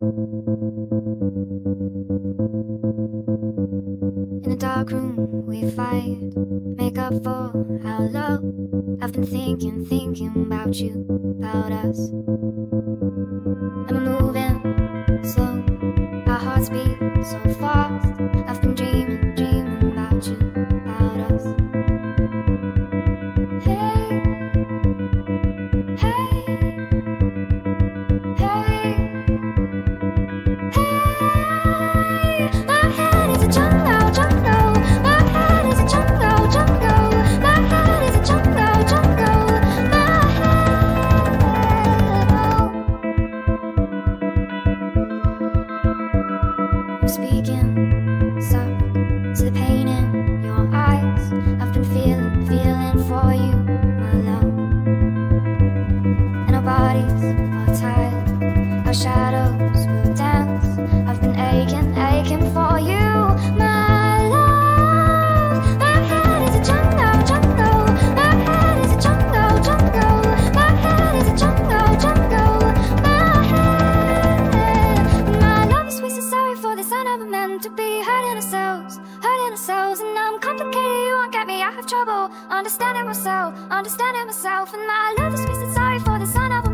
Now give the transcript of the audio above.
In a dark room, we fight, make up for our love. I've been thinking, thinking about you, about us. And we're moving slow, our hearts beat so fast. For you, to be hurting ourselves, hurting ourselves. And I'm complicated, you won't get me. I have trouble understanding myself, understanding myself. And my love is wasted, sorry for this. I never